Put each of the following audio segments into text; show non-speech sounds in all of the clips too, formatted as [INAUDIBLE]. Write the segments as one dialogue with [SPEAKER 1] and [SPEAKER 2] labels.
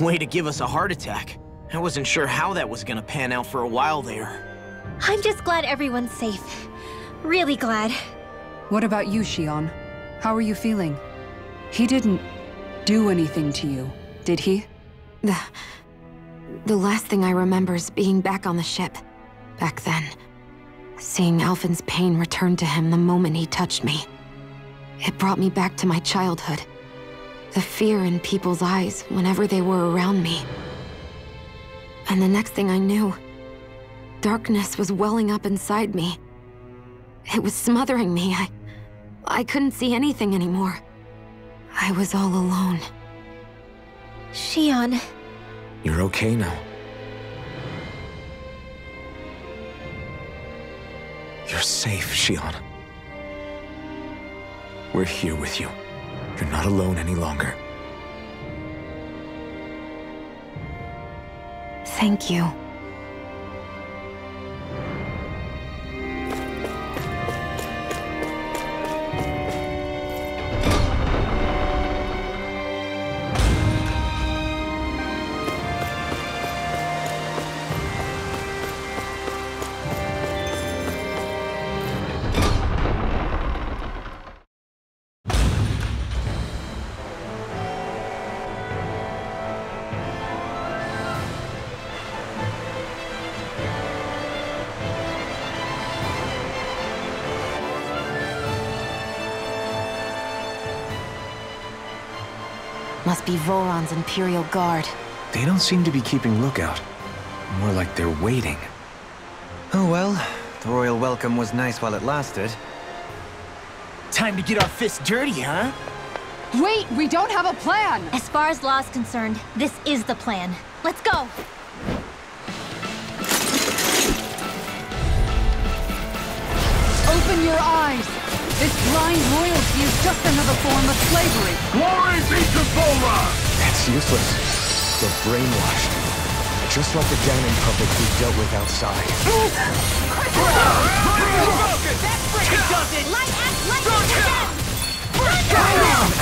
[SPEAKER 1] Way to give us a heart attack. I wasn't sure how that was gonna pan out for a while there.
[SPEAKER 2] I'm just glad everyone's safe. Really glad.
[SPEAKER 3] What about you, Shionne? How are you feeling? He didn't do anything to you, did he?
[SPEAKER 4] The... The last thing I remember is being back on the ship. Back then. Seeing Alphen's pain return to him the moment he touched me. It brought me back to my childhood. The fear in people's eyes whenever they were around me. And the next thing I knew, darkness was welling up inside me. It was smothering me. I... I couldn't see anything anymore. I was all alone.
[SPEAKER 2] Shionne.
[SPEAKER 5] You're okay now. You're safe, Shionne. We're here with you. You're not alone any longer.
[SPEAKER 4] Thank you. Must be Vholran's Imperial Guard.
[SPEAKER 5] They don't seem to be keeping lookout. More like they're waiting.
[SPEAKER 6] Oh well, the royal welcome was nice while it lasted.
[SPEAKER 1] Time to get our fists dirty, huh?
[SPEAKER 3] Wait, we don't have a plan!
[SPEAKER 2] As far as Law's concerned, this is the plan. Let's go!
[SPEAKER 3] Open your eyes! This blind loyalty is just another form of slavery.
[SPEAKER 7] Glory be to Vholran!
[SPEAKER 5] That's useless. They're brainwashed. Just like the Dahnan public we dealt with outside.
[SPEAKER 1] That frickin' does it!
[SPEAKER 2] Light act lightning again!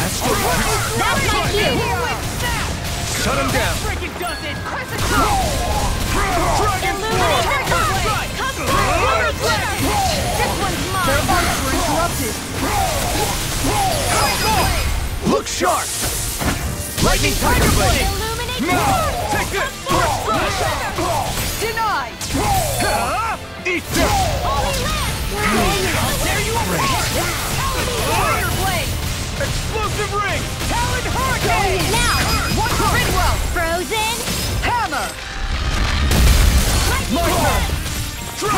[SPEAKER 5] Astro
[SPEAKER 2] That's my cue!
[SPEAKER 5] Shut him down!
[SPEAKER 1] Frickin' does it!
[SPEAKER 2] Illuminate her guard! Come through! Holy glitter! This one's
[SPEAKER 3] Their
[SPEAKER 2] mine!
[SPEAKER 3] Arts.
[SPEAKER 5] Look sharp!
[SPEAKER 1] Lightning Tiger Blade!
[SPEAKER 2] Illuminate her guard!
[SPEAKER 1] Take this!
[SPEAKER 3] Denied!
[SPEAKER 1] Eat this!
[SPEAKER 2] Holy Lance!
[SPEAKER 1] There you are!
[SPEAKER 2] Fire blade!
[SPEAKER 1] Explosive ring! Talon Hurricane!
[SPEAKER 2] Now!
[SPEAKER 3] What Rinwell!
[SPEAKER 2] Frozen!
[SPEAKER 3] Hammer!
[SPEAKER 2] Lightning
[SPEAKER 1] Martha!
[SPEAKER 2] Blade!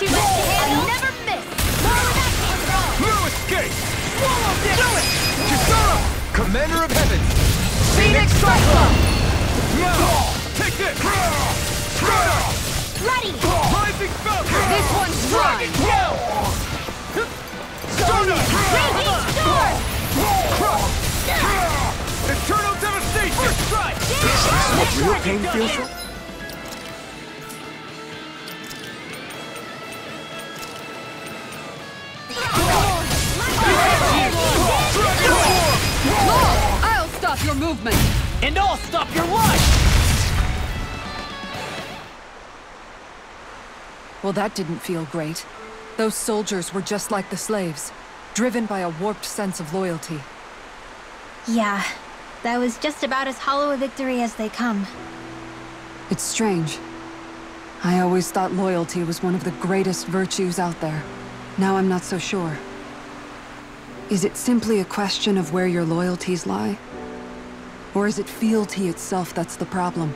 [SPEAKER 2] Too much to handle! never miss!
[SPEAKER 1] No escape! Swallow this!
[SPEAKER 2] Do it!
[SPEAKER 1] Kisara!
[SPEAKER 6] Commander of Heavens!
[SPEAKER 3] Phoenix Cyclone!
[SPEAKER 1] Now! Take this!
[SPEAKER 2] Ready!
[SPEAKER 1] Rising Falcon!
[SPEAKER 3] This one's mine!
[SPEAKER 2] Raging Storm!
[SPEAKER 1] Eternal Devastation! First Strike!
[SPEAKER 5] This is What real pain feels like?
[SPEAKER 3] Stop your movement!
[SPEAKER 1] And I'll stop your life!
[SPEAKER 3] Well, that didn't feel great. Those soldiers were just like the slaves, driven by a warped sense of loyalty.
[SPEAKER 2] Yeah, that was just about as hollow a victory as they come.
[SPEAKER 3] It's strange. I always thought loyalty was one of the greatest virtues out there. Now I'm not so sure. Is it simply a question of where your loyalties lie? Or is it fealty itself that's the problem?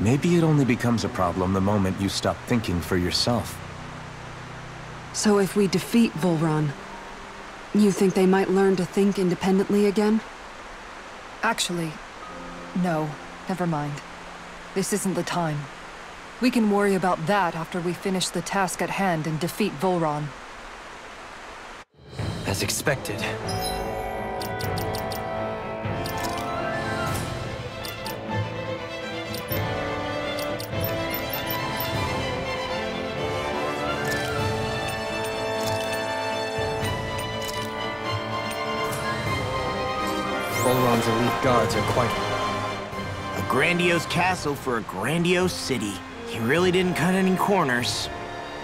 [SPEAKER 5] Maybe it only becomes a problem the moment you stop thinking for yourself.
[SPEAKER 3] So if we defeat Vholran, you think they might learn to think independently again?
[SPEAKER 8] Actually, no. Never mind. This isn't the time. We can worry about that after we finish the task at hand and defeat Vholran.
[SPEAKER 6] As expected. Vholran's elite guards are quite...
[SPEAKER 1] A grandiose castle for a grandiose city. He really didn't cut any corners.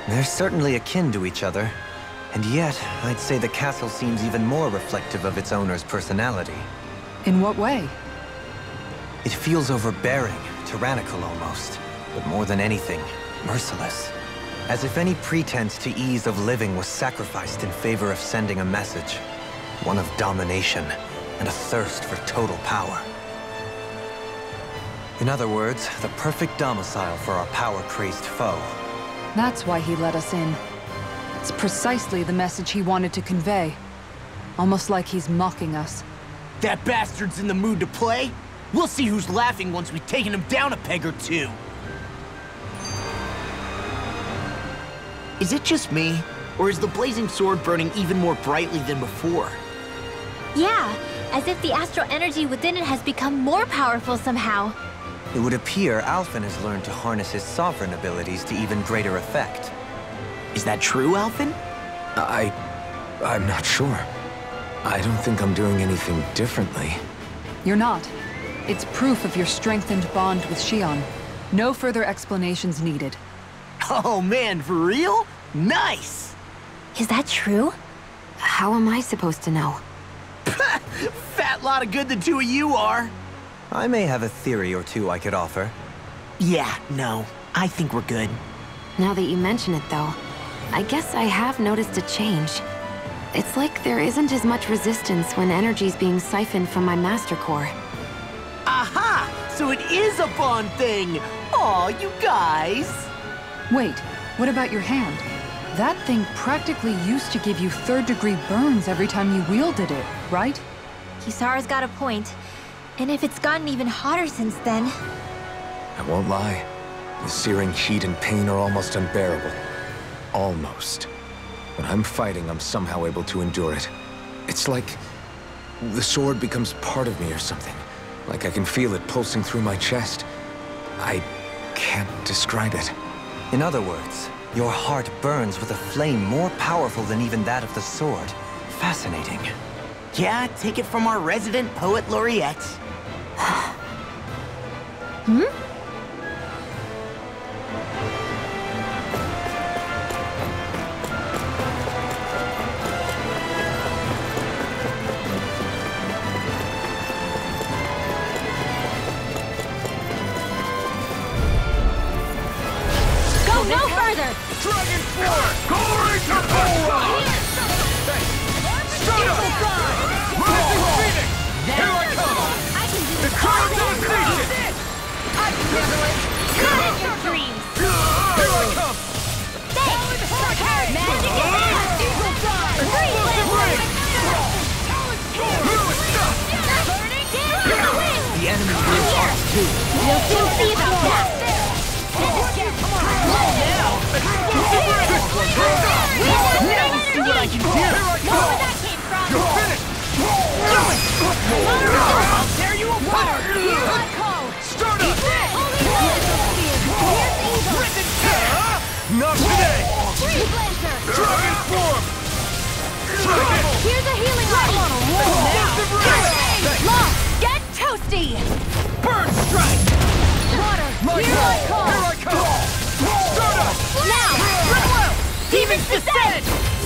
[SPEAKER 6] They're certainly akin to each other. And yet, I'd say the castle seems even more reflective of its owner's personality.
[SPEAKER 3] In what way?
[SPEAKER 6] It feels overbearing, tyrannical almost. But more than anything, merciless. As if any pretense to ease of living was sacrificed in favor of sending a message. One of domination, and a thirst for total power. In other words, the perfect domicile for our power-crazed foe.
[SPEAKER 3] That's why he let us in. It's precisely the message he wanted to convey. Almost like he's mocking us.
[SPEAKER 1] That bastard's in the mood to play? We'll see who's laughing once we've taken him down a peg or two. Is it just me? Or is the blazing sword burning even more brightly than before?
[SPEAKER 2] Yeah, as if the astral energy within it has become more powerful somehow.
[SPEAKER 6] It would appear Alphen has learned to harness his sovereign abilities to even greater effect.
[SPEAKER 1] Is that true, Alphen?
[SPEAKER 5] I... I'm not sure. I don't think I'm doing anything differently.
[SPEAKER 3] You're not. It's proof of your strengthened bond with Shionne. No further explanations needed.
[SPEAKER 1] Oh man, for real? Nice!
[SPEAKER 2] Is that true?
[SPEAKER 4] How am I supposed to know? [LAUGHS]
[SPEAKER 1] Fat lot of good the two of you are.
[SPEAKER 6] I may have a theory or two I could offer.
[SPEAKER 1] Yeah, no. I think we're good.
[SPEAKER 4] Now that you mention it, though, I guess I have noticed a change. It's like there isn't as much resistance when energy's being siphoned from my Master Core.
[SPEAKER 1] Aha! So it is a Bond thing! Aw, you guys!
[SPEAKER 3] Wait, what about your hand? That thing practically used to give you third-degree burns every time you wielded it, right?
[SPEAKER 2] Kisara's got a point. And if it's gotten even hotter since then...
[SPEAKER 5] I won't lie. The searing heat and pain are almost unbearable. Almost. When I'm fighting, I'm somehow able to endure it. It's like... the sword becomes part of me or something. Like I can feel it pulsing through my chest. I can't describe it.
[SPEAKER 6] In other words, your heart burns with a flame more powerful than even that of the sword. Fascinating.
[SPEAKER 1] Yeah, take it from our resident poet laureate. [SIGHS]
[SPEAKER 2] Hmm?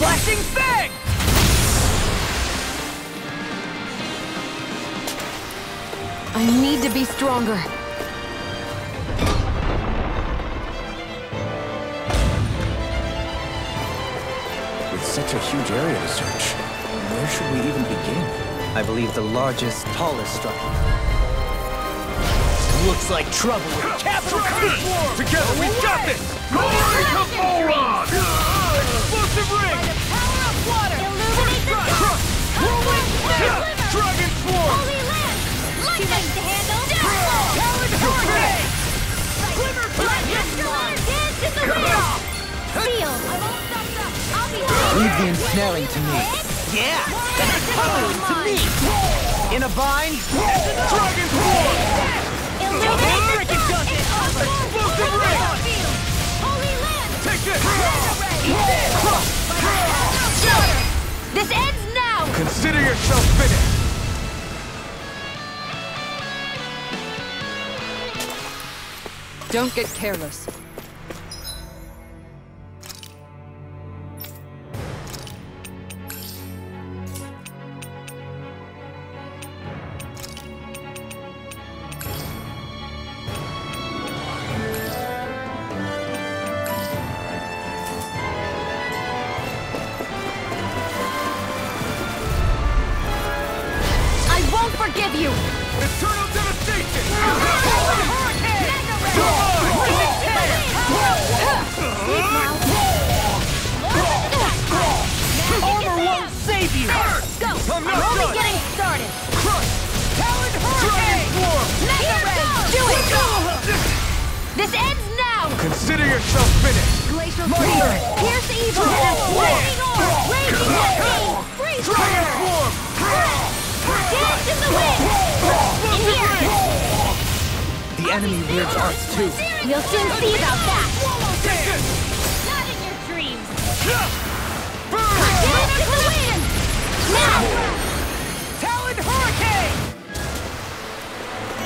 [SPEAKER 7] Flashing Fang!
[SPEAKER 4] I need to be stronger.
[SPEAKER 5] With such a huge area to search, where should we even begin?
[SPEAKER 6] I believe the largest, tallest structure.
[SPEAKER 1] Looks like trouble with a capital
[SPEAKER 7] Together we got this! Glory to Vholran! Dragon Form!
[SPEAKER 2] Holy Lance! Lightning to handle!
[SPEAKER 7] Talon!
[SPEAKER 2] Glimmer dance the! I won't stop! I'll be
[SPEAKER 6] Leave the ensnaring to me.
[SPEAKER 1] Yeah! That's totally to me! In a bind?
[SPEAKER 7] Dragon! Take this!
[SPEAKER 2] This ends!
[SPEAKER 7] Consider yourself finished.
[SPEAKER 8] Don't get careless.
[SPEAKER 2] This ends now!
[SPEAKER 7] Consider yourself finished!
[SPEAKER 2] Glacial Spear! Pierce evil! Lightning Orb! Raging Lightning! Freeze
[SPEAKER 7] Dragon!
[SPEAKER 2] Dance in the wind! In here!
[SPEAKER 6] The enemy wields arts too.
[SPEAKER 2] You'll soon see about that! Not in your dreams! Dance in the wind! Now!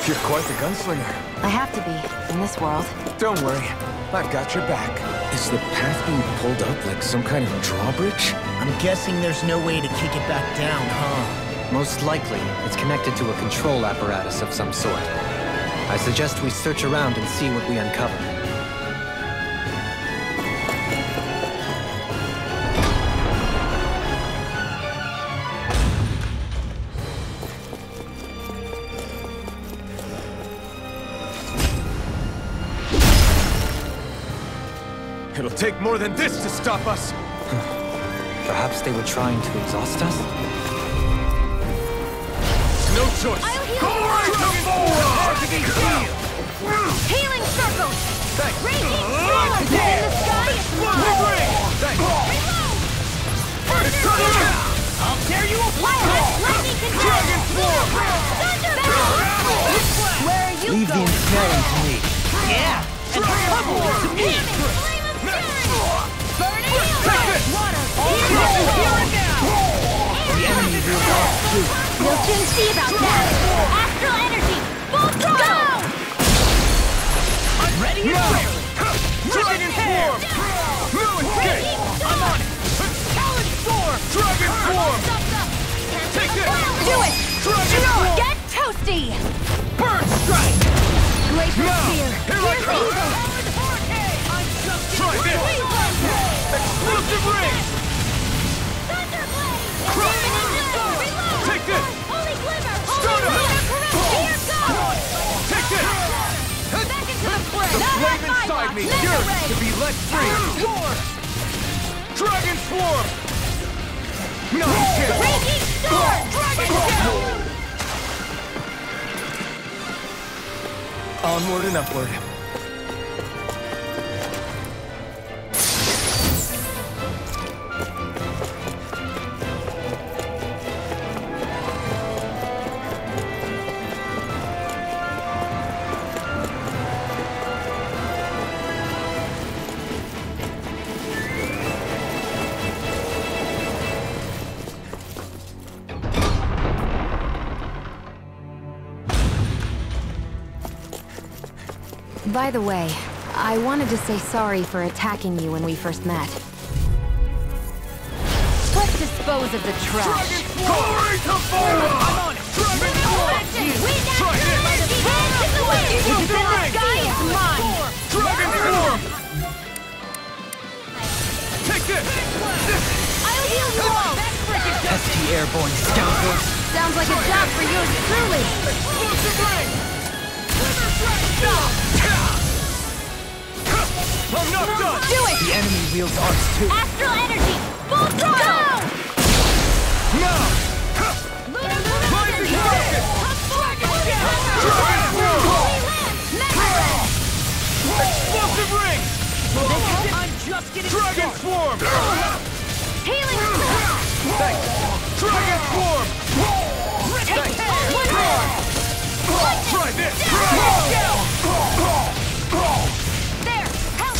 [SPEAKER 5] You're quite the gunslinger.
[SPEAKER 4] I have to be, in this world.
[SPEAKER 5] Don't worry, I've got your back. Is the path being pulled up like some kind of drawbridge?
[SPEAKER 1] I'm guessing there's no way to kick it back down, huh?
[SPEAKER 6] Most likely, it's connected to a control apparatus of some sort. I suggest we search around and see what we uncover.
[SPEAKER 7] More than this to stop us! [SIGHS]
[SPEAKER 6] Perhaps they were trying to exhaust us?
[SPEAKER 7] No choice!
[SPEAKER 2] I'll heal
[SPEAKER 7] Go right to Vholran!
[SPEAKER 2] Healing circle!
[SPEAKER 7] Thanks!
[SPEAKER 2] Raging storm! In the sky is
[SPEAKER 7] Explosive
[SPEAKER 2] mine!
[SPEAKER 7] Thanks! It's time!
[SPEAKER 1] I'll tear you apart!
[SPEAKER 2] Lightning control!
[SPEAKER 7] Dragon Swarm!
[SPEAKER 2] Thunderbolt! Where are you
[SPEAKER 6] Leave the
[SPEAKER 2] going?
[SPEAKER 6] ensnaring to me.
[SPEAKER 1] Yeah! And trouble to me!
[SPEAKER 2] Flame of fury! Burning
[SPEAKER 7] Take!
[SPEAKER 2] Water!
[SPEAKER 1] Here and now!
[SPEAKER 6] The enemy wields arts too.
[SPEAKER 2] You'll see about that! Astral energy! Full throttle!
[SPEAKER 1] I'm ready and ready!
[SPEAKER 7] Dragon Swarm! No escape!
[SPEAKER 2] I'm on it!
[SPEAKER 1] Talon Storm!
[SPEAKER 7] Dragon Swarm! Take this!
[SPEAKER 2] Do it!
[SPEAKER 7] Dragon Swarm!
[SPEAKER 2] Get toasty!
[SPEAKER 7] Burn Strike!
[SPEAKER 2] Glacial
[SPEAKER 7] Now, here I come. Try this! Explosive!
[SPEAKER 2] Reload!
[SPEAKER 7] Take this!
[SPEAKER 2] Holy Glimmer!
[SPEAKER 7] Take this!
[SPEAKER 2] Back into the fray!
[SPEAKER 7] The inside me yearns to be let free! Dragon Swarm! No!
[SPEAKER 2] Raging Storm! Dragon Shell!
[SPEAKER 5] Onward and upward.
[SPEAKER 4] By the way, I wanted to say sorry for attacking you when we first met.
[SPEAKER 2] Let's dispose of the trash.
[SPEAKER 7] Glory to Vholran! I'm on it! Dragon this!
[SPEAKER 2] Hands in the!
[SPEAKER 7] Explosive
[SPEAKER 2] It's in the sky, it's mine!
[SPEAKER 7] Dragon Swarm! Take this!
[SPEAKER 2] I'll heal you all!
[SPEAKER 6] Pesky airborne scoundrels.
[SPEAKER 2] Sounds like a job for yours truly!
[SPEAKER 7] Explosive ring! I'm not done!
[SPEAKER 2] Do it!
[SPEAKER 6] The enemy wields arts too.
[SPEAKER 2] Astral energy! Full throttle!
[SPEAKER 7] Now! Rising rocket!
[SPEAKER 2] Dragon
[SPEAKER 7] Swarm!
[SPEAKER 2] Mega Ray!
[SPEAKER 7] Explosive ring!
[SPEAKER 1] I'm just getting
[SPEAKER 7] Dragon Swarm!
[SPEAKER 2] Healing
[SPEAKER 7] Thanks! Dragon Swarm!
[SPEAKER 2] Thanks! One more!
[SPEAKER 7] Try this!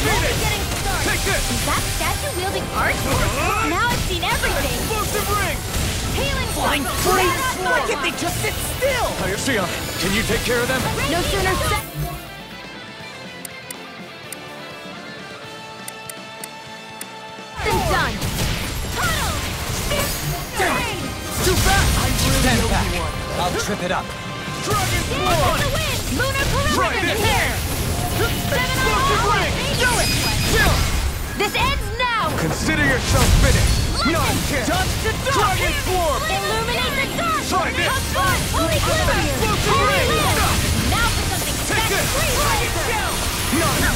[SPEAKER 7] Take this!
[SPEAKER 2] Is that statue wielding. Now I've seen everything.
[SPEAKER 7] Explosive ring!
[SPEAKER 2] Healing
[SPEAKER 1] Flying free!
[SPEAKER 2] Right
[SPEAKER 1] Why can't they just sit still?
[SPEAKER 5] Shionne, can you take care of them?
[SPEAKER 2] No sooner. Than done. Tunnel.
[SPEAKER 1] Too fast!
[SPEAKER 6] Stand back. I'll trip it up.
[SPEAKER 7] Dragon
[SPEAKER 2] wind. Lunar
[SPEAKER 7] Try
[SPEAKER 2] perimeter
[SPEAKER 7] this.
[SPEAKER 2] here.
[SPEAKER 7] Explosive ring!
[SPEAKER 2] Do it.
[SPEAKER 7] Chill!
[SPEAKER 2] This ends now.
[SPEAKER 7] Consider yourself finished!
[SPEAKER 2] Look
[SPEAKER 7] None
[SPEAKER 2] at
[SPEAKER 7] can!
[SPEAKER 1] Dust to dust!
[SPEAKER 7] Dragon Swarm!
[SPEAKER 2] Illuminate the dark.
[SPEAKER 7] Try this.
[SPEAKER 2] Holy glimmer.
[SPEAKER 7] Explosive ring.
[SPEAKER 2] Now for something
[SPEAKER 7] Take this.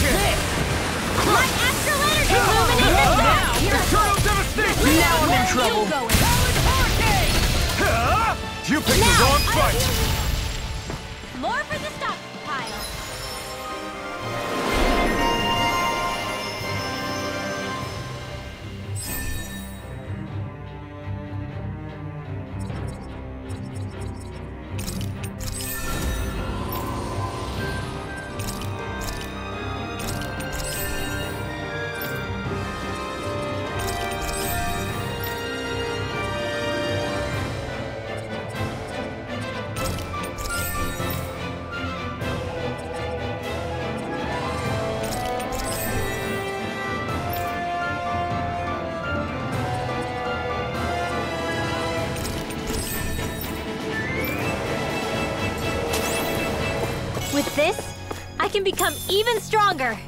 [SPEAKER 7] can!
[SPEAKER 2] My astral energy. Illuminate the dark. Here I go.
[SPEAKER 7] Eternal devastation!
[SPEAKER 1] Now I'm in trouble.
[SPEAKER 2] you going?
[SPEAKER 7] Huh? You picked the wrong fight!
[SPEAKER 2] With this, I can become even stronger.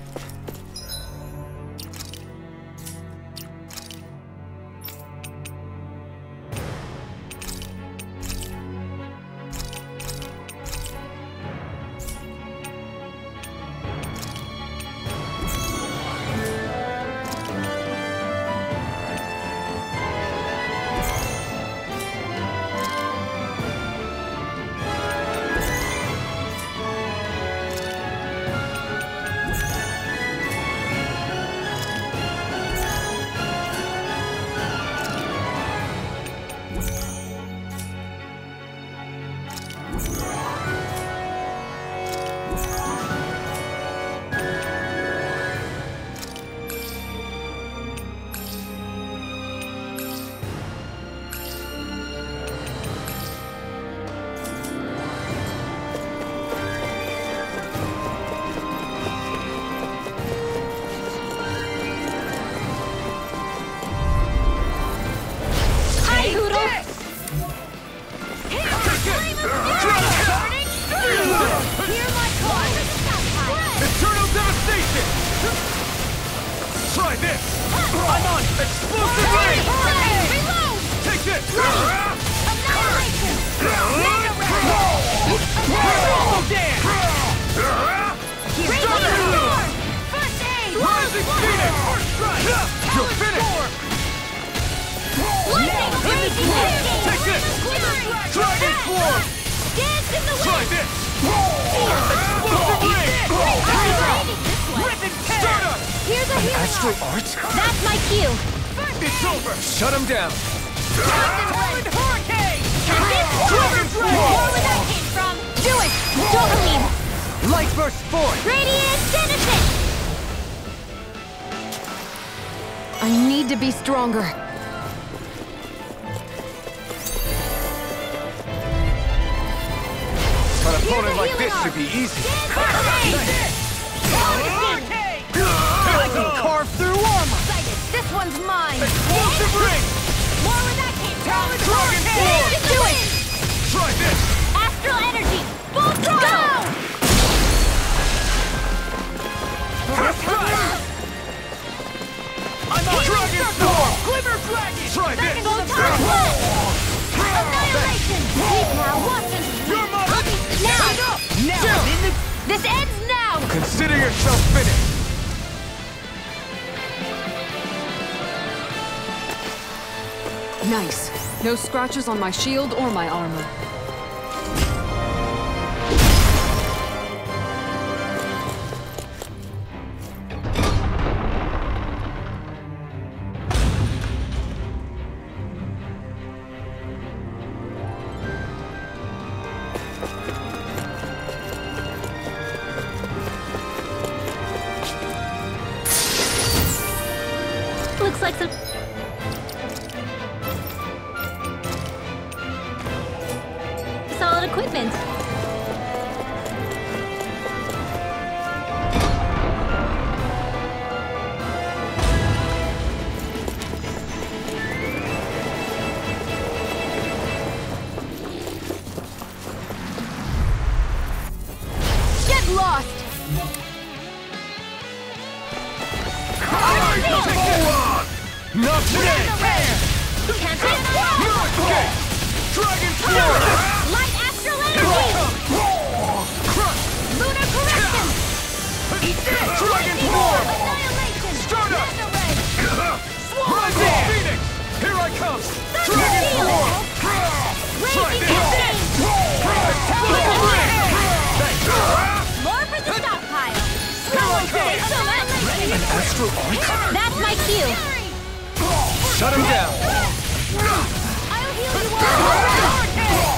[SPEAKER 2] In the
[SPEAKER 7] Try this! Explosive ring!
[SPEAKER 2] Activating this one! Here's a healing
[SPEAKER 5] Astral
[SPEAKER 2] arc.
[SPEAKER 5] art?
[SPEAKER 2] That's my cue!
[SPEAKER 7] It's over!
[SPEAKER 5] Shut him down.
[SPEAKER 7] Powered Hurricane!
[SPEAKER 2] This
[SPEAKER 7] Dragon
[SPEAKER 2] that came from? Do it! Don't believe!
[SPEAKER 6] Light burst forth!
[SPEAKER 2] Radiant!
[SPEAKER 4] I need to be stronger.
[SPEAKER 5] Opponent like this should be easy.
[SPEAKER 1] I can carve through armor!
[SPEAKER 2] This one's mine!
[SPEAKER 7] Explosive ring!
[SPEAKER 2] More where that came from!
[SPEAKER 7] Dragon Swarm!
[SPEAKER 2] Do it!
[SPEAKER 7] Try this!
[SPEAKER 2] Astral energy! Full throttle!
[SPEAKER 7] Strike! I'm on Dragon Storm! Glimmer Dragon! Try this!
[SPEAKER 2] Annihilation! Deep now, watch and This ends now!
[SPEAKER 7] Consider yourself finished!
[SPEAKER 3] Nice. No scratches on my shield or my armor.
[SPEAKER 2] Looks like some... Solid equipment.
[SPEAKER 7] Dragon Form! Stardust! Rising Phoenix! Here I come! Dragon! Form! This!
[SPEAKER 2] More for the stockpile!
[SPEAKER 7] Astral Arc?
[SPEAKER 2] That's my cue!
[SPEAKER 7] Shut him down!
[SPEAKER 2] I'll heal you all!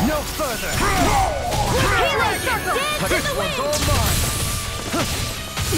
[SPEAKER 7] No further!
[SPEAKER 2] Healing circle! Dance in
[SPEAKER 7] This
[SPEAKER 2] the wind!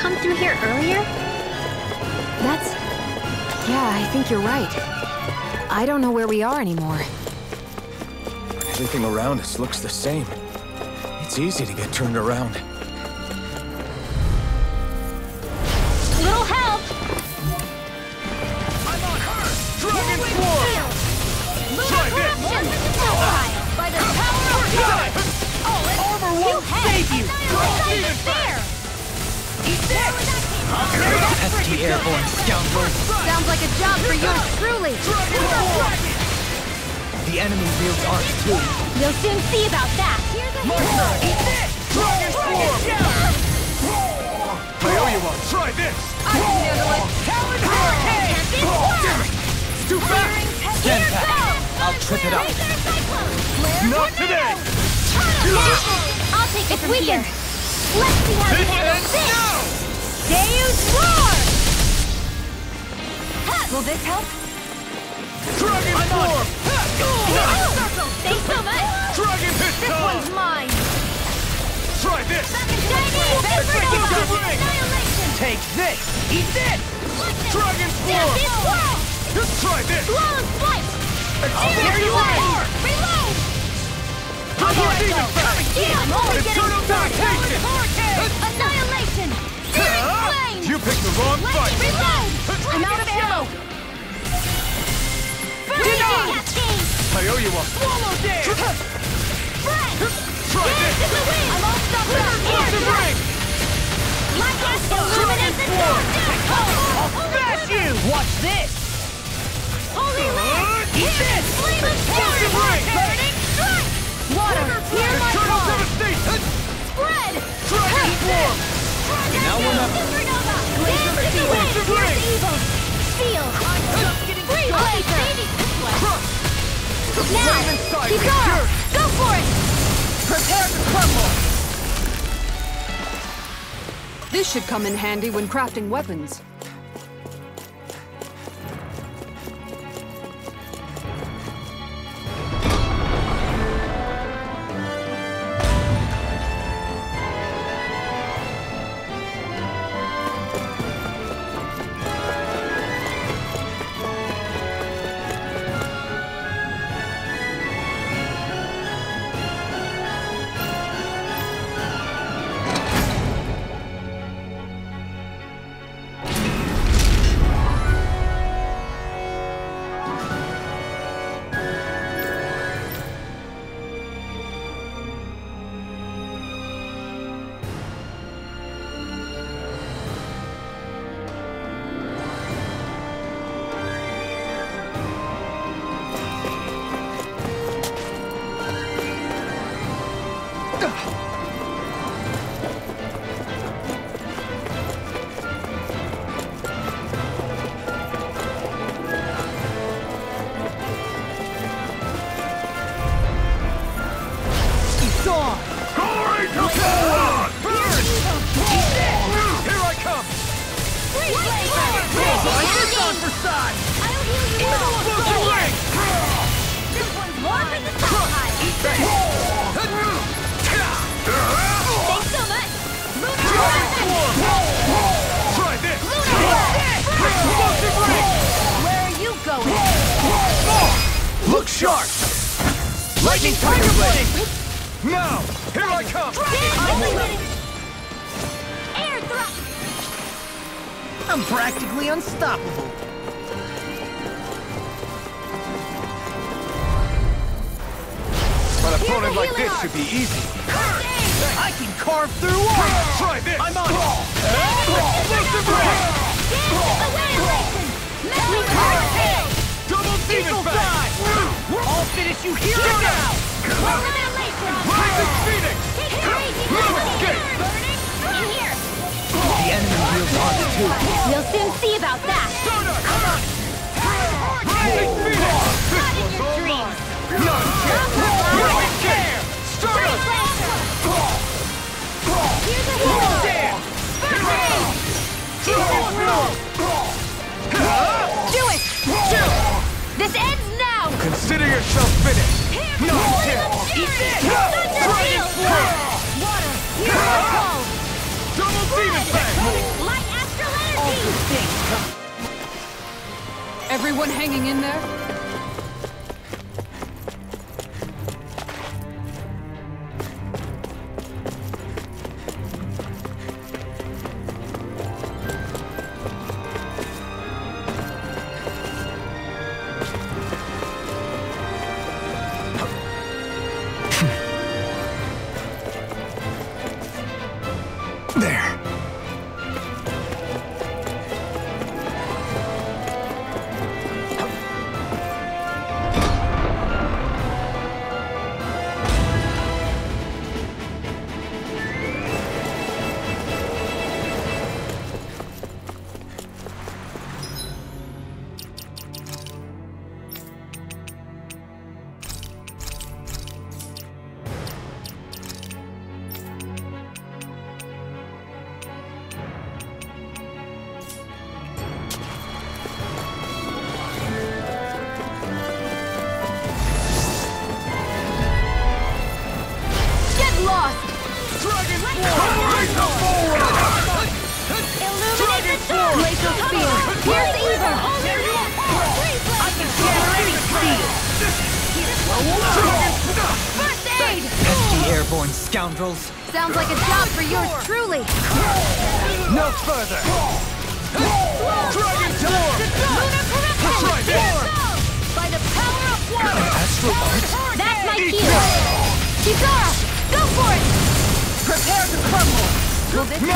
[SPEAKER 2] come through here earlier?
[SPEAKER 4] That's... Yeah, I think you're right. I don't know where we are anymore.
[SPEAKER 5] Everything around us looks the same. It's easy to get turned around.
[SPEAKER 2] Little help!
[SPEAKER 7] I'm on her! Dragon Form!
[SPEAKER 2] Lunar
[SPEAKER 7] Try this!
[SPEAKER 2] Ah! By the power of God! Oh,
[SPEAKER 7] Armor
[SPEAKER 2] you
[SPEAKER 7] won't
[SPEAKER 2] have
[SPEAKER 7] save you!
[SPEAKER 6] Pesky airborne scoundrel!
[SPEAKER 4] Sounds like a job for yours truly!
[SPEAKER 6] The enemy wields arc too.
[SPEAKER 2] You'll soon see about that! Here's a
[SPEAKER 7] eat this! Dragon Form! I owe you one! Try this!
[SPEAKER 2] I can handle it! Talon Hurricane!
[SPEAKER 7] Too fast!
[SPEAKER 6] Stand back. I'll trip it up.
[SPEAKER 7] Not today!
[SPEAKER 2] I'll take it from here. Let's see how you handle this!
[SPEAKER 7] now!
[SPEAKER 2] Deus Roar! Will this help?
[SPEAKER 7] Dragon Form!
[SPEAKER 2] Circle! Thanks so much!
[SPEAKER 7] Dragon
[SPEAKER 2] This
[SPEAKER 7] Pistol!
[SPEAKER 2] one's mine!
[SPEAKER 7] Try this!
[SPEAKER 2] Annihilation!
[SPEAKER 6] Take this! Eat this!
[SPEAKER 7] Dragon
[SPEAKER 2] this swirl!
[SPEAKER 7] Try this!
[SPEAKER 2] Flawless flight!
[SPEAKER 7] Explosive
[SPEAKER 2] Here you are! Reload!
[SPEAKER 7] Come on,
[SPEAKER 2] Here I
[SPEAKER 7] even
[SPEAKER 2] go!
[SPEAKER 7] faster!
[SPEAKER 2] Annihilation! Searing flame!
[SPEAKER 7] You picked the wrong
[SPEAKER 2] Let
[SPEAKER 7] fight!
[SPEAKER 2] me reload! I'm out of ammo! Freezing cascade!
[SPEAKER 7] I owe you one!
[SPEAKER 2] Swallow dare! Fred!
[SPEAKER 7] Try
[SPEAKER 2] Dance
[SPEAKER 7] this!
[SPEAKER 2] in the wind! I'm all stuck up!
[SPEAKER 7] Explosive ring!
[SPEAKER 2] Light gas illuminates the
[SPEAKER 7] I'll oh, oh, oh, smash you!
[SPEAKER 6] Watch this!
[SPEAKER 2] Holy land!
[SPEAKER 7] Eat this!
[SPEAKER 2] Flame of
[SPEAKER 7] Explosive
[SPEAKER 2] terror! Burning strike! Water! Hear my
[SPEAKER 7] Eternal devastation!
[SPEAKER 2] Spread!
[SPEAKER 7] Dragon Form!
[SPEAKER 6] Now we're not...
[SPEAKER 2] Supernova! Dance in the wind!
[SPEAKER 7] Explosive
[SPEAKER 2] Here's
[SPEAKER 7] ring!
[SPEAKER 2] evil! Steel! Free blazer!
[SPEAKER 7] Crush! The
[SPEAKER 2] Now!
[SPEAKER 7] flame inside is
[SPEAKER 2] Go for it!
[SPEAKER 7] Prepare to crumble!
[SPEAKER 3] This should come in handy when crafting weapons.
[SPEAKER 2] Everyone hanging in there?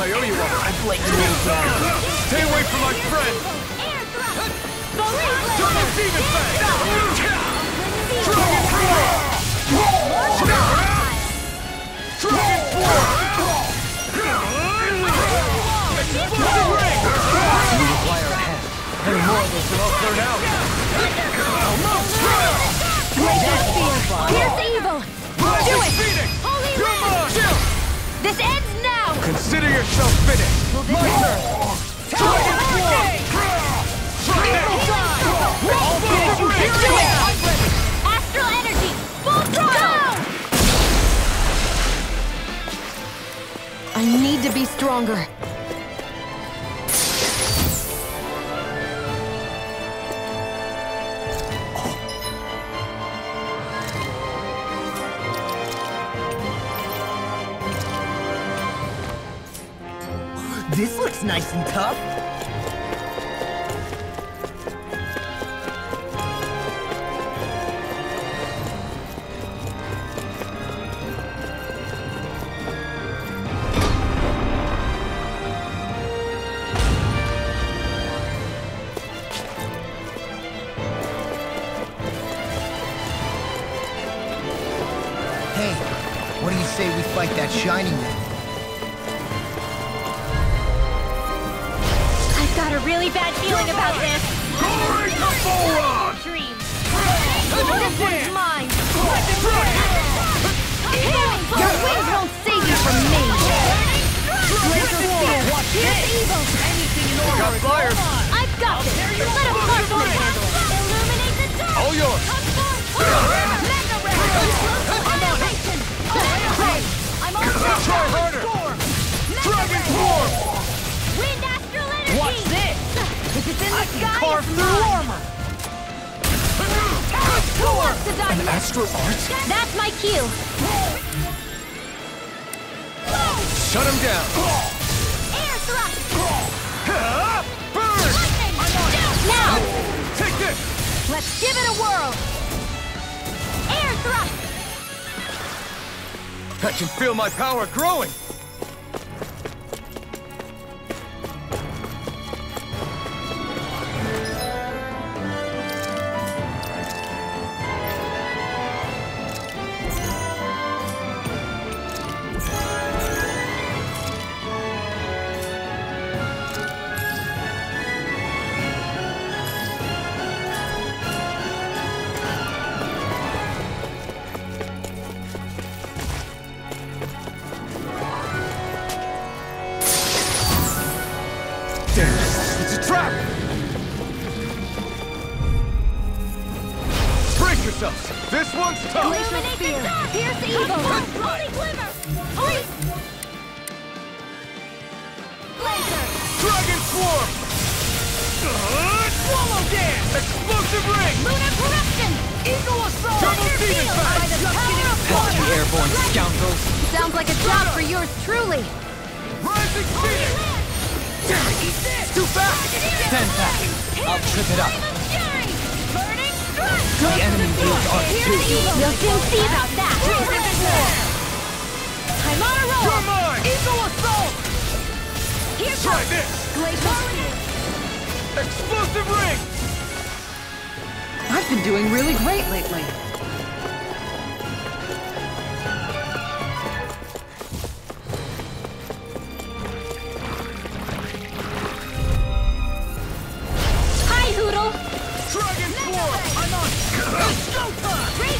[SPEAKER 1] I
[SPEAKER 7] owe you one. I blame you
[SPEAKER 1] down.
[SPEAKER 7] Stay away from my friend. Dragon Dragon This
[SPEAKER 4] ends now.
[SPEAKER 7] Consider yourself finished! My turn! Dragon Form!
[SPEAKER 4] Astral Energy! Full!
[SPEAKER 9] I need to be stronger.
[SPEAKER 1] That's nice and tough. Hey, what do you say we fight that Shining
[SPEAKER 4] Man? really bad feeling about this.
[SPEAKER 7] Glory to Boron!
[SPEAKER 4] Dream. One's mine.
[SPEAKER 2] Your wings won't save you from me.
[SPEAKER 7] War,
[SPEAKER 2] I've got
[SPEAKER 7] All yours. Try harder. Dragon
[SPEAKER 8] Carve through armor!
[SPEAKER 5] An astral art?
[SPEAKER 2] That's my cue!
[SPEAKER 7] Shut him down!
[SPEAKER 2] Air thrust!
[SPEAKER 7] Burn!
[SPEAKER 2] Now!
[SPEAKER 7] Take this!
[SPEAKER 2] Let's give it a whirl! Air thrust!
[SPEAKER 7] I can feel my power growing! Trap! Brace yourselves! This one's tough!
[SPEAKER 2] Illuminate the dark! Pierce evil! Holy glimmer! Holy... Laser!
[SPEAKER 7] Dragon Swarm! Uh-huh.
[SPEAKER 2] Swallow dance!
[SPEAKER 7] Explosive ring!
[SPEAKER 2] Lunar corruption! Eagle assault!
[SPEAKER 7] Double demon
[SPEAKER 2] field!
[SPEAKER 7] fang!
[SPEAKER 2] By the power of
[SPEAKER 6] Pesky
[SPEAKER 2] water!
[SPEAKER 6] airborne scoundrels!
[SPEAKER 2] Sounds like a job for yours truly!
[SPEAKER 7] Rising Phoenix!
[SPEAKER 6] Too fast! Stand back! I'll trip it up! The enemy art
[SPEAKER 2] Here's
[SPEAKER 6] too!
[SPEAKER 2] You'll soon see about that! I'm on a roll!
[SPEAKER 7] You're mine!
[SPEAKER 2] Eagle assault! Here
[SPEAKER 7] Try
[SPEAKER 2] comes
[SPEAKER 7] this!
[SPEAKER 2] Glacial
[SPEAKER 7] Explosive ring!
[SPEAKER 3] I've been doing really great lately.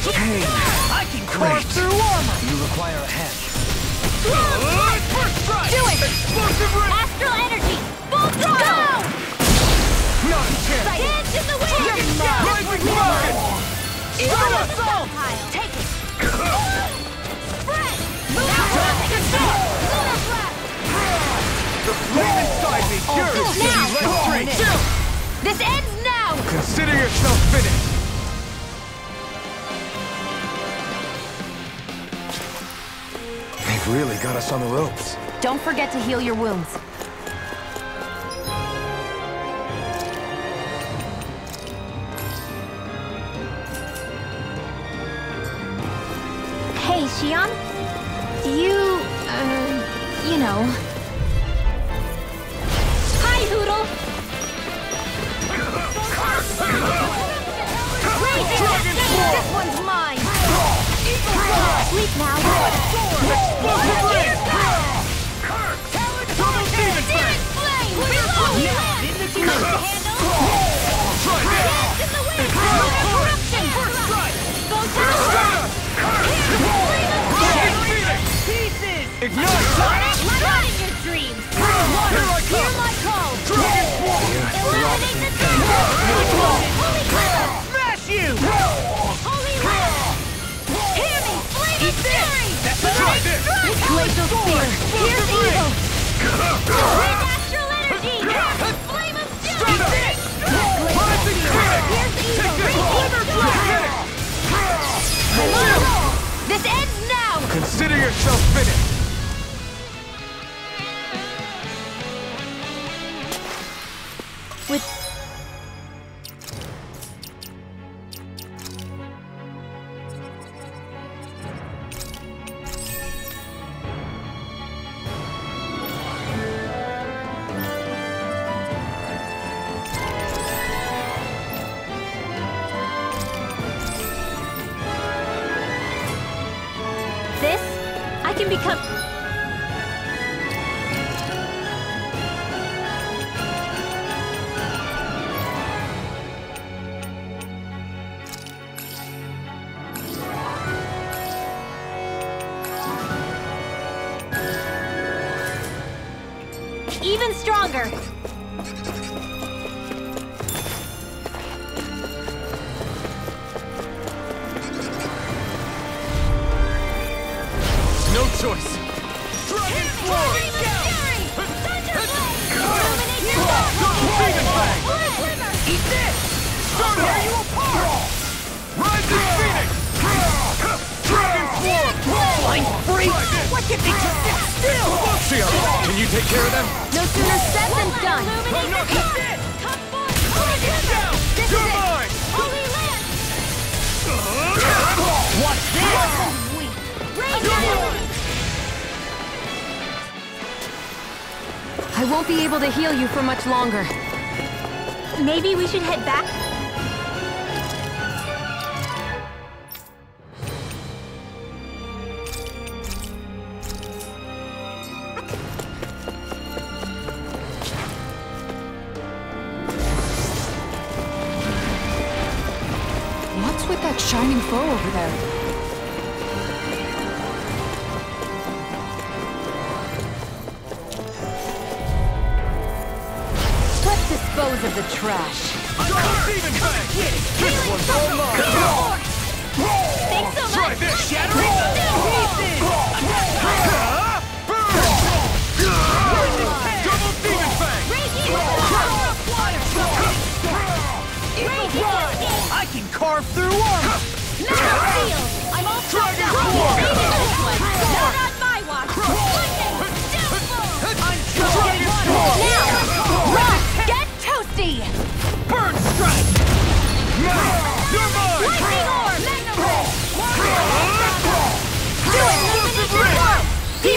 [SPEAKER 7] Time!
[SPEAKER 2] Raging
[SPEAKER 7] I can carve through armor!
[SPEAKER 6] You require a hand.
[SPEAKER 7] First strike!
[SPEAKER 2] Do it!
[SPEAKER 7] Explosive ring!
[SPEAKER 2] Astral Energy! Full throttle!
[SPEAKER 7] Not a chance!
[SPEAKER 2] Dance in the wind!
[SPEAKER 7] You're mine! Rising Falcon!
[SPEAKER 2] Eagle assault! Take it! Spread! Lunar assault! Lunar blast!
[SPEAKER 7] The flame inside me yearns to
[SPEAKER 2] now.
[SPEAKER 7] be let free!
[SPEAKER 2] This ends now!
[SPEAKER 7] Consider yourself finished!
[SPEAKER 5] They've really got us on the ropes.
[SPEAKER 4] Don't forget to heal your wounds.
[SPEAKER 2] Hey, Shionne? Do you, uh, you know... Hi, Hootle! Dragon This one's mine! Sleep now!
[SPEAKER 7] Phoenix! Ignite!
[SPEAKER 2] Not in your dreams!
[SPEAKER 7] Here I
[SPEAKER 2] Hear my call!
[SPEAKER 7] Dragon Swarm!
[SPEAKER 2] Eliminate the dark! Holy glitter!
[SPEAKER 7] Smash you!
[SPEAKER 2] Holy glitter! Hear me! Flame of fury!
[SPEAKER 7] Try this!
[SPEAKER 2] Glacial spear! Here's
[SPEAKER 7] Explosive ring!
[SPEAKER 2] evil! Wind astral energy! Flame of fury!
[SPEAKER 7] Rising Phoenix!
[SPEAKER 2] Here's evil!
[SPEAKER 7] Take this!
[SPEAKER 2] Glimmer blast! I'm on a roll! This ends now!
[SPEAKER 7] Consider yourself finished!
[SPEAKER 2] Stronger!
[SPEAKER 4] Much longer.
[SPEAKER 2] Maybe we should head back?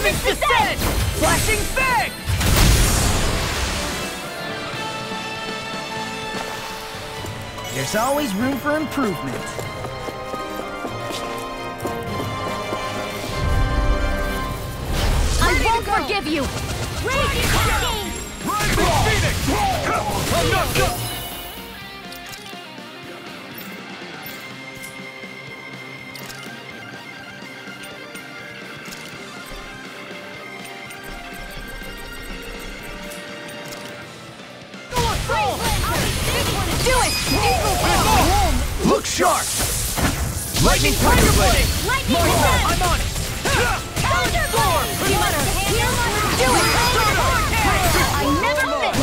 [SPEAKER 2] Demon's Descent!
[SPEAKER 1] Flashing Fang! There's always room for improvement.
[SPEAKER 2] I won't forgive you! Raging Hurricane!
[SPEAKER 7] Rising Phoenix! I'm not done! Lightning Blade!
[SPEAKER 2] Lightning!
[SPEAKER 7] I'm on it!
[SPEAKER 2] Thunder Blade! You must heal Do it! I never miss!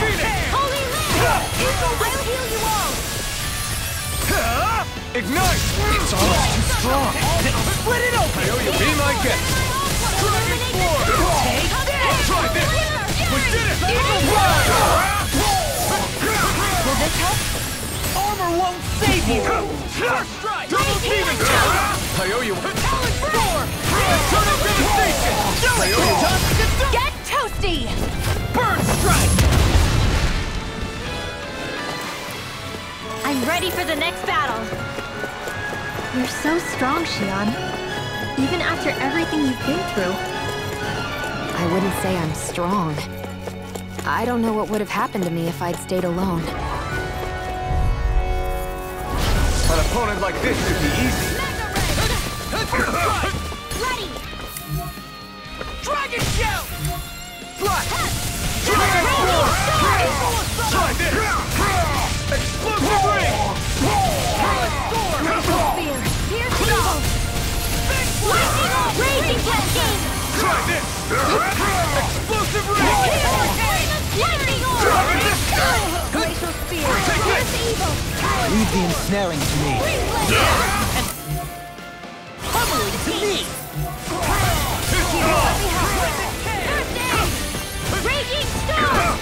[SPEAKER 7] Phoenix!
[SPEAKER 2] Holy Land! I'll heal you all!
[SPEAKER 7] Ignite! It's almost too strong!
[SPEAKER 1] Split it open!
[SPEAKER 7] Be my guest! Try this! We did it!
[SPEAKER 2] Will this help?
[SPEAKER 1] Armor won't save you!
[SPEAKER 7] First strike! I owe you one!
[SPEAKER 2] Talon Roar!
[SPEAKER 7] Eternal Devastation!
[SPEAKER 2] Get toasty!
[SPEAKER 1] Burn strike!
[SPEAKER 2] I'm ready for the next battle. You're so strong, Shionne. Even after everything you've been through.
[SPEAKER 4] I wouldn't say I'm strong. I don't know what would have happened to me if I'd stayed alone.
[SPEAKER 7] Opponent like this should be easy.
[SPEAKER 2] Ready!
[SPEAKER 1] Dragon Shout!
[SPEAKER 7] Flash! Dragon! Try this! Explosive Ring!
[SPEAKER 2] Raging Cascade!
[SPEAKER 7] Try this! Explosive Ring!
[SPEAKER 2] Lightning Orb! Evil!
[SPEAKER 1] Leave the ensnaring to me. Pummeling to me!
[SPEAKER 2] Raging Storm!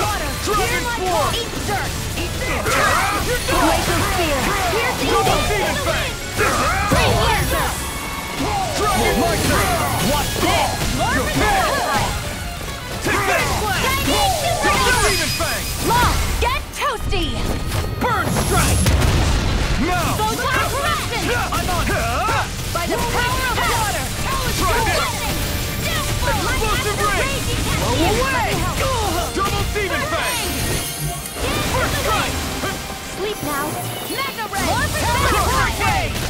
[SPEAKER 2] Water!
[SPEAKER 7] Dragon Sword!
[SPEAKER 2] Eat dirt! Eat dirt! Glacial Spear! Pierce
[SPEAKER 7] Double
[SPEAKER 2] Evil!
[SPEAKER 7] Demon Fang! My turn!
[SPEAKER 1] This?
[SPEAKER 7] Take this! Demon Fang!
[SPEAKER 2] Lost! Get toasty!
[SPEAKER 1] Strike!
[SPEAKER 7] Now!
[SPEAKER 1] I'm on
[SPEAKER 2] By the power of water!
[SPEAKER 1] Away!
[SPEAKER 7] Double Demon Fang! First strike!
[SPEAKER 2] Sleep now! Magna Ray! Lightning! Lightning!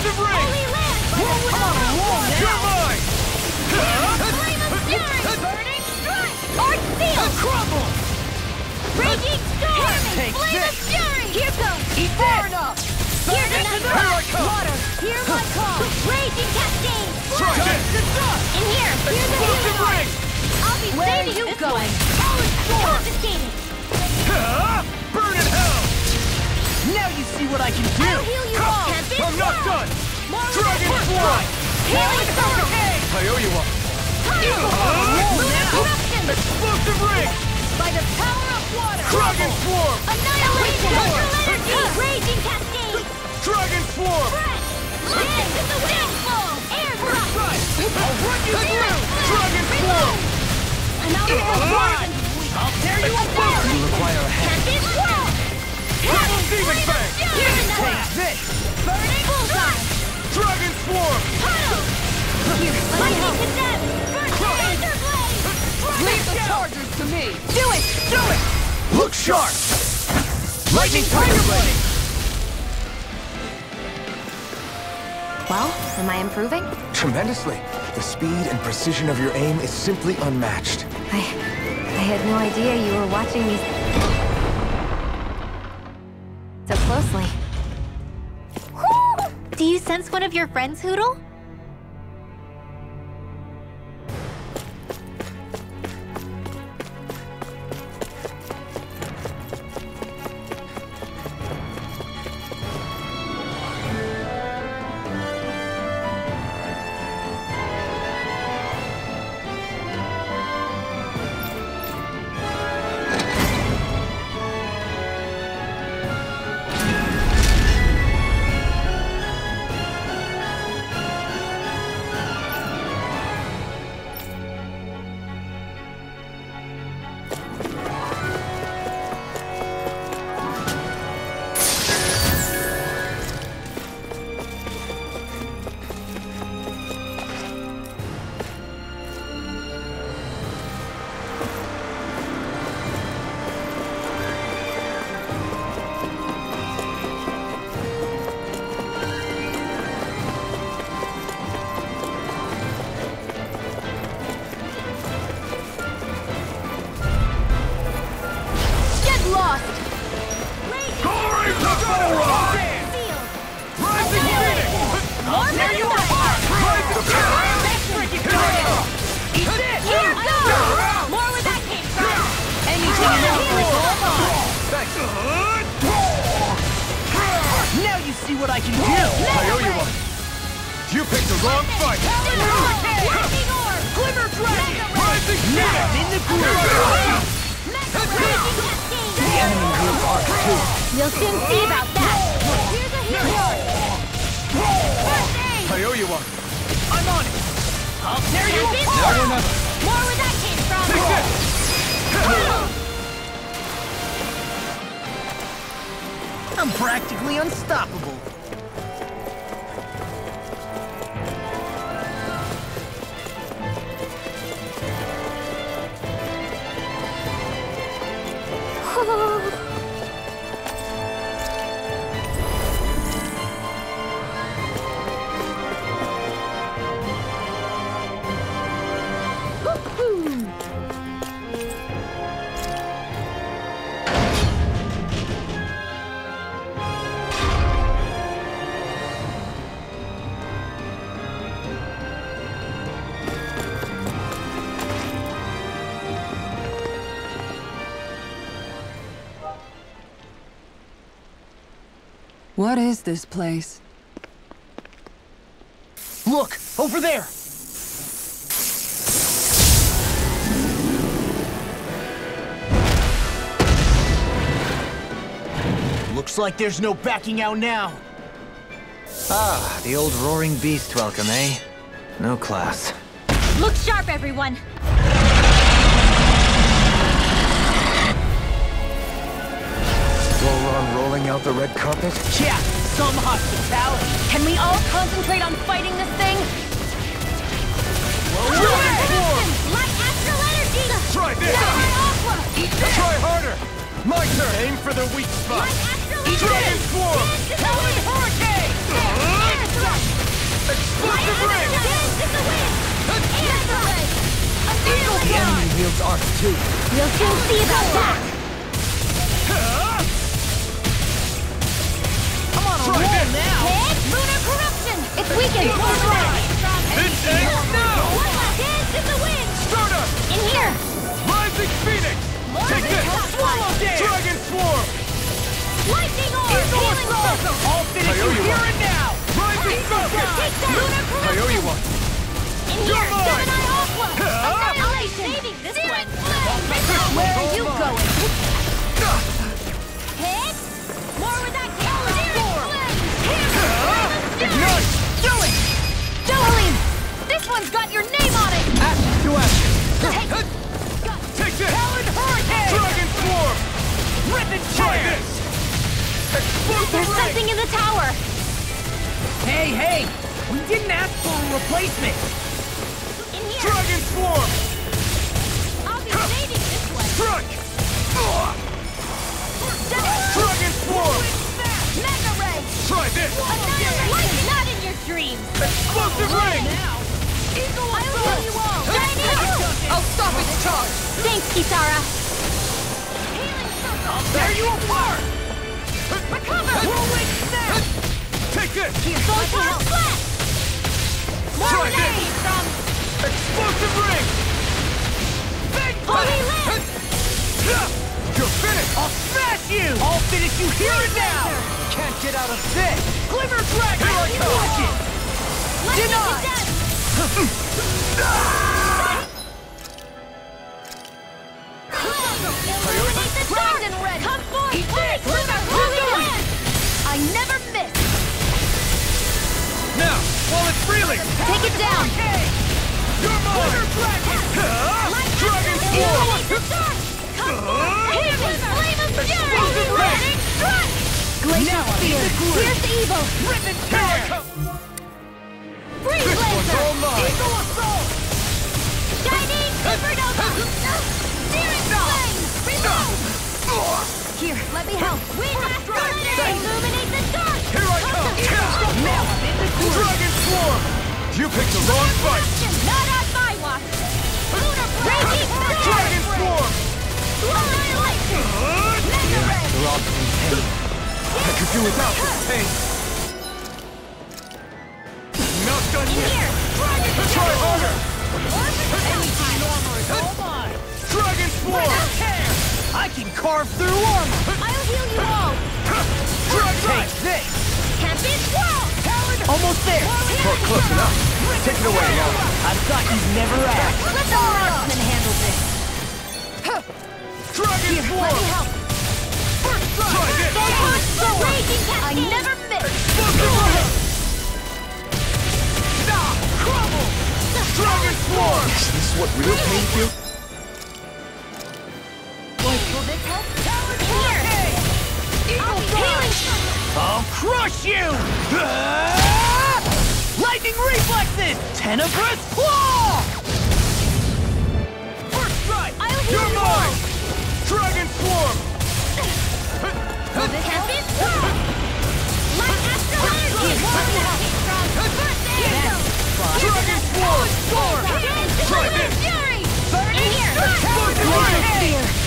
[SPEAKER 2] Power
[SPEAKER 7] my
[SPEAKER 2] of
[SPEAKER 7] wall
[SPEAKER 2] water.
[SPEAKER 7] You're mine!
[SPEAKER 2] Flame of fury! Burning strike! Arch seal!
[SPEAKER 7] Crumble!
[SPEAKER 2] Raging storm!
[SPEAKER 7] Take
[SPEAKER 2] Flame
[SPEAKER 7] this.
[SPEAKER 2] of fury! Here goes!
[SPEAKER 7] Eat
[SPEAKER 2] Far
[SPEAKER 7] this.
[SPEAKER 2] enough! Here's another!
[SPEAKER 7] Here I come.
[SPEAKER 2] Water! Hear my [LAUGHS] call! Raging cascade!
[SPEAKER 7] Try
[SPEAKER 2] Flood.
[SPEAKER 7] this! It's done!
[SPEAKER 2] In here! Here's a
[SPEAKER 7] Explosive ring!
[SPEAKER 2] I'll be
[SPEAKER 8] Where are
[SPEAKER 2] saving
[SPEAKER 8] you
[SPEAKER 2] this
[SPEAKER 8] going?
[SPEAKER 2] one! All is confiscated!
[SPEAKER 1] Now you see what I can do!
[SPEAKER 2] I'll heal you all! Tempest
[SPEAKER 7] I'm not done!
[SPEAKER 2] More with
[SPEAKER 7] Dragon Fly!
[SPEAKER 2] Healing storm!
[SPEAKER 7] I owe you one.
[SPEAKER 2] Tidal! Moon eruption!
[SPEAKER 7] Explosive ring!
[SPEAKER 2] By the power of water!
[SPEAKER 7] Dragon Swarm!
[SPEAKER 2] Annihilation! Central energy! Raging cascade!
[SPEAKER 7] Dragon Swarm!
[SPEAKER 2] Breath! Lightning to the windfall! Air thrust!
[SPEAKER 7] I'll run you through!
[SPEAKER 2] flame.
[SPEAKER 7] Dragon Swarm!
[SPEAKER 2] I'm out of water!
[SPEAKER 7] I'll tear you apart!
[SPEAKER 2] You
[SPEAKER 6] require a hand.
[SPEAKER 2] Tempest swirl!
[SPEAKER 7] Double Demon Fang! Take this!
[SPEAKER 2] Burning bullseye!
[SPEAKER 7] Dragon Swarm!
[SPEAKER 2] Tidal! Here, lightning condemned! Burn laser blade!
[SPEAKER 8] Leave the chargers to me!
[SPEAKER 2] Do it! Do it!
[SPEAKER 7] Look sharp! Lightning Tiger Blade!
[SPEAKER 2] Well, am I improving?
[SPEAKER 5] Tremendously. The speed and precision of your aim is simply unmatched.
[SPEAKER 2] I... I had no idea you were watching me... Do you sense one of your friends,
[SPEAKER 7] Hootle?
[SPEAKER 2] I'll
[SPEAKER 7] tear you apart!
[SPEAKER 2] Storm! More where that came from!
[SPEAKER 7] Take this!
[SPEAKER 1] I'm practically unstoppable.
[SPEAKER 3] Is this place?
[SPEAKER 1] Look! Over there! Looks like there's no backing out now.
[SPEAKER 6] Ah, the old roaring beast welcome, eh? No class.
[SPEAKER 2] Look sharp, everyone!
[SPEAKER 5] Vholran rolling out the red carpet?
[SPEAKER 1] Yeah, some hospitality.
[SPEAKER 2] Can we all concentrate on fighting this thing? Light astral energy!
[SPEAKER 7] Try this!
[SPEAKER 2] Aqua!
[SPEAKER 7] Try harder! My turn! Aim for the weak spot!
[SPEAKER 2] Light astral
[SPEAKER 7] Dragon
[SPEAKER 2] energy! Hurricane! Air thrust!
[SPEAKER 7] Explosive ring!
[SPEAKER 2] Dance in the wind! Mega Ray!
[SPEAKER 6] The enemy wields arc too.
[SPEAKER 2] We'll soon see about that!
[SPEAKER 7] I'm on a roll now!
[SPEAKER 2] Hit! Lunar Corruption! It's weakened!
[SPEAKER 7] This ain't now!
[SPEAKER 2] Dance in the wind!
[SPEAKER 7] Stardust!
[SPEAKER 2] In here!
[SPEAKER 7] Rising Phoenix! Take this!
[SPEAKER 2] Swallow Dance!
[SPEAKER 7] Dragon Swarm!
[SPEAKER 2] Lightning Orb!
[SPEAKER 7] Eagle
[SPEAKER 2] Healing
[SPEAKER 7] Assault!
[SPEAKER 2] Circle!
[SPEAKER 7] I'll you
[SPEAKER 6] Coyote
[SPEAKER 7] here and now! Rising Falcon!
[SPEAKER 2] Take that! Lunar
[SPEAKER 6] I owe you
[SPEAKER 2] Corruption!
[SPEAKER 6] one.
[SPEAKER 2] In here! Gemini Aqua!
[SPEAKER 7] Huh?
[SPEAKER 2] Annihilation! Saving this one! Where are you going? Ah. Hit! More with that Do it! This one's got your name on it!
[SPEAKER 6] To.
[SPEAKER 7] Take! Dragon Swarm! This!
[SPEAKER 2] There's something in the tower!
[SPEAKER 1] Hey, hey! We didn't ask for a replacement!
[SPEAKER 7] Dragon Swarm!
[SPEAKER 2] I'll be saving this one!
[SPEAKER 7] Strike! Dragon Swarm! Try this!
[SPEAKER 2] Annihilation! Not in your dreams!
[SPEAKER 7] Explosive ring!
[SPEAKER 2] Eagle I'll kill you all!
[SPEAKER 8] I'll stop its charge!
[SPEAKER 2] Thanks, Kisara! Healing Circle!
[SPEAKER 7] Tear you apart!
[SPEAKER 2] Recover!
[SPEAKER 7] Snap! Take this!
[SPEAKER 2] Photon Flash! More
[SPEAKER 7] Try this.
[SPEAKER 2] from
[SPEAKER 7] Explosive ring! Big
[SPEAKER 2] Holy Lamp!
[SPEAKER 7] You're finished! I'll smash you! I'll finish you here and now!
[SPEAKER 6] Can't get out of this.
[SPEAKER 7] Glimmer Dragon! Here I come! Watch it!
[SPEAKER 2] Lightning to death! Illuminate [LAUGHS] the dark! Red! Come forth! Eat this! Lunar Holy Lamp! I never miss!
[SPEAKER 7] Now, while it's reeling!
[SPEAKER 2] Take it down!
[SPEAKER 7] You're mine! Dragon Swarm!
[SPEAKER 2] Illuminate the dark! Come forth! Fury!
[SPEAKER 7] Explosive ring!
[SPEAKER 2] Strike! Glacial Spear! Here's the evil!
[SPEAKER 7] Rip and tear!
[SPEAKER 2] Freeze
[SPEAKER 7] This one's
[SPEAKER 2] Laser!
[SPEAKER 7] all mine! Eagle Assault!
[SPEAKER 2] Shining Supernova! Searing Flame! Here, let me help! Wind Astrolator! Illuminate the dark!
[SPEAKER 7] Here I come!
[SPEAKER 2] Now I'm in the
[SPEAKER 7] Dragon Swarm! You picked the wrong fight!
[SPEAKER 2] Not on my watch! Lunar Raging
[SPEAKER 7] Dragon Swarm!
[SPEAKER 2] Annihilation! Mega Ray!
[SPEAKER 6] Throb pain.
[SPEAKER 7] I could do without this pain! Not done yet!
[SPEAKER 2] here! Dragon
[SPEAKER 7] Try harder!
[SPEAKER 2] Armor is all mine!
[SPEAKER 7] Dragon!
[SPEAKER 1] I can carve through armor!
[SPEAKER 2] I'll heal you all!
[SPEAKER 7] Dragon!
[SPEAKER 1] Take this! Almost there!
[SPEAKER 6] Well, close enough. Take it away, Laura.
[SPEAKER 1] I thought you'd never ask!
[SPEAKER 2] Let the marksman handle this!
[SPEAKER 7] Dragon
[SPEAKER 2] Let me help! I never miss!
[SPEAKER 7] Nah! Crumble! Dragon Swarm!
[SPEAKER 5] Is this what real pain feels?
[SPEAKER 2] I'll
[SPEAKER 1] crush you! [LAUGHS] Lightning reflexes! Tenebrous claw!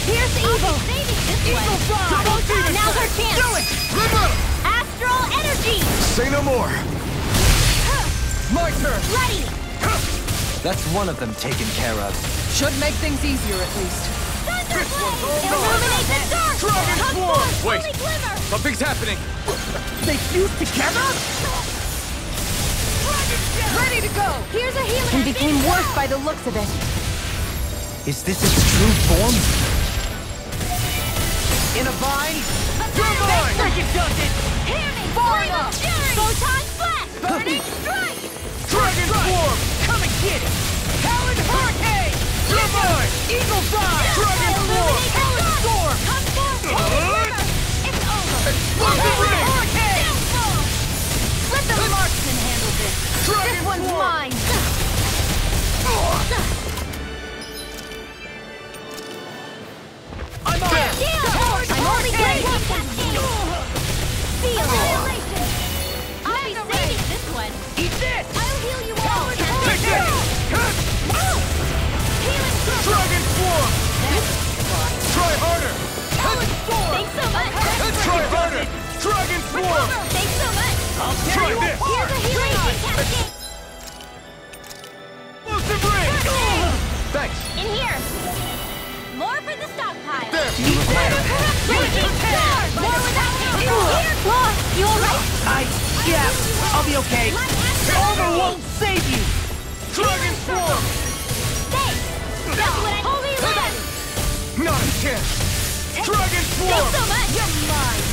[SPEAKER 2] Here's the evil! Saving this
[SPEAKER 7] Eagle
[SPEAKER 2] one!
[SPEAKER 7] Fly!
[SPEAKER 2] Photon- Now's our chance!
[SPEAKER 7] Do it! Live!
[SPEAKER 2] Astral Energy!
[SPEAKER 5] Say no more.
[SPEAKER 6] My turn.
[SPEAKER 2] Ready!
[SPEAKER 6] That's one of them taken care of.
[SPEAKER 8] Should make things easier at least.
[SPEAKER 2] Thunderblade! Illuminate the dark!
[SPEAKER 7] Dragon
[SPEAKER 2] Come
[SPEAKER 7] Swarm! Wait. Something's happening!
[SPEAKER 1] They fuse together?
[SPEAKER 8] Ready to go!
[SPEAKER 2] Here's a healing!
[SPEAKER 4] And became worse by the looks of it.
[SPEAKER 6] Is this its true form?
[SPEAKER 1] In a vine?
[SPEAKER 7] You're mine!
[SPEAKER 1] Freaking does it!
[SPEAKER 2] Hear me! Flame of Fury! Photon Flash! Burning Strike!
[SPEAKER 7] Dragon Swarm!
[SPEAKER 1] Come and get it!
[SPEAKER 7] Talon Hurricane! You're mine!
[SPEAKER 1] Eagle Fly!
[SPEAKER 7] Dragon Swarm!
[SPEAKER 2] Illuminate!
[SPEAKER 7] Storm!
[SPEAKER 2] Come forth, Holy Glimmer! It's over!
[SPEAKER 7] Explosive ring!
[SPEAKER 2] Let the marksman handle this!
[SPEAKER 7] Dragon
[SPEAKER 2] This one's mine!
[SPEAKER 1] I'm on!
[SPEAKER 2] I'm only getting one cascade! Seal! so much! Try burner! Dragon swarm! Thanks so much! I'll tear you this. apart!
[SPEAKER 1] Here's a
[SPEAKER 2] healing cascade!
[SPEAKER 7] Explosive
[SPEAKER 2] ring!
[SPEAKER 7] Thanks!
[SPEAKER 2] In here! More for the stockpile! There!
[SPEAKER 7] You require
[SPEAKER 2] Raging tear! More without me! Here! Lost! You alright? I...
[SPEAKER 1] yeah! I'll be okay! Armor won't save you!
[SPEAKER 7] Dragon swarm!
[SPEAKER 2] Thanks! That's what I... Holy land!
[SPEAKER 7] Not a chance! Dragon
[SPEAKER 2] Thanks
[SPEAKER 7] Swarm!
[SPEAKER 2] so much! You're mine!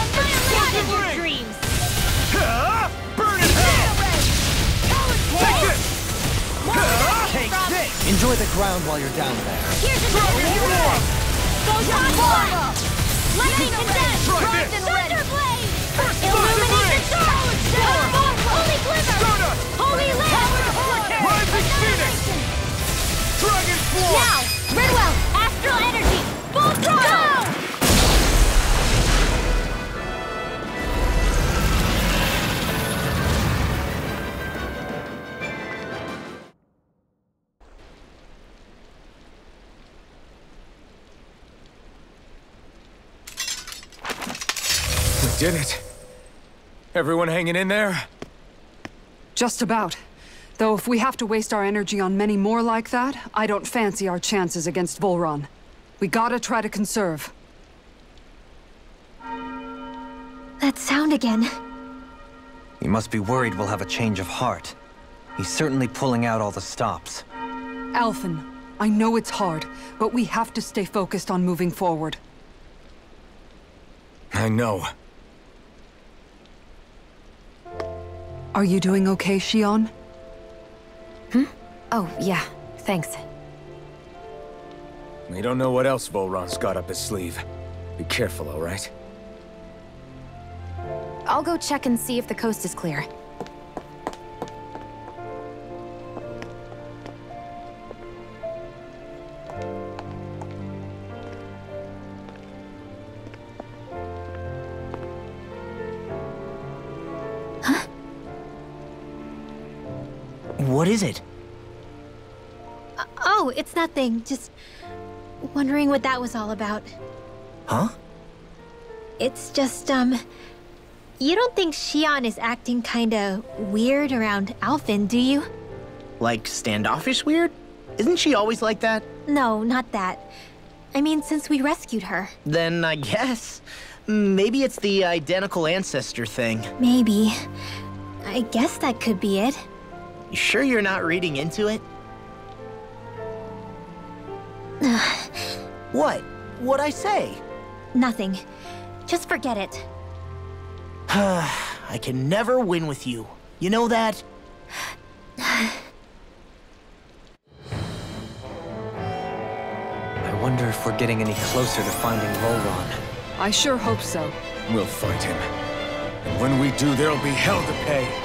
[SPEAKER 2] Annihilate in your
[SPEAKER 7] ring.
[SPEAKER 2] dreams!
[SPEAKER 7] Ah, Burn in hell! Take this!
[SPEAKER 6] Take this! Enjoy the ground while you're down there.
[SPEAKER 2] Here's another
[SPEAKER 7] Swarm!
[SPEAKER 2] Go Transform! Lightning Condensed!
[SPEAKER 7] Try this!
[SPEAKER 2] Thunder Blade!
[SPEAKER 7] First blood
[SPEAKER 2] Illuminate the stars! Holy Glimmer!
[SPEAKER 7] Stardust!
[SPEAKER 2] Holy Land!
[SPEAKER 7] Rising Phoenix! Dragon Swarm!
[SPEAKER 2] Now! Rinwell! Astral Energy! Full throttle!
[SPEAKER 5] We did it. Everyone hanging in there?
[SPEAKER 3] Just about. Though if we have to waste our energy on many more like that, I don't fancy our chances against Vholran. We gotta try to conserve.
[SPEAKER 2] That sound again.
[SPEAKER 6] You must be worried we'll have a change of heart. He's certainly pulling out all the stops.
[SPEAKER 3] Alphen, I know it's hard, but we have to stay focused on moving forward.
[SPEAKER 5] I know.
[SPEAKER 3] Are you doing okay, Shionne?
[SPEAKER 4] Oh, yeah. Thanks.
[SPEAKER 5] We don't know what else Vholran's got up his sleeve. Be careful, all right?
[SPEAKER 4] I'll go check and see if the coast is clear.
[SPEAKER 2] Nothing. Just wondering what that was all about.
[SPEAKER 1] Huh?
[SPEAKER 2] It's just, um... You don't think Shionne is acting kinda weird around Alphen, do you?
[SPEAKER 1] Like standoffish weird? Isn't she always like that?
[SPEAKER 2] No, not that. I mean, since we rescued her.
[SPEAKER 1] Then I guess. Maybe it's the identical ancestor thing.
[SPEAKER 2] Maybe. I guess that could be it.
[SPEAKER 1] You sure you're not reading into it? [SIGHS] what? What'd I say?
[SPEAKER 2] Nothing. Just forget it. [SIGHS]
[SPEAKER 1] I can never win with you. You know that? [SIGHS]
[SPEAKER 6] I wonder if we're getting any closer to finding Vholran.
[SPEAKER 3] I sure hope so.
[SPEAKER 5] We'll find him. And when we do, there'll be hell to pay.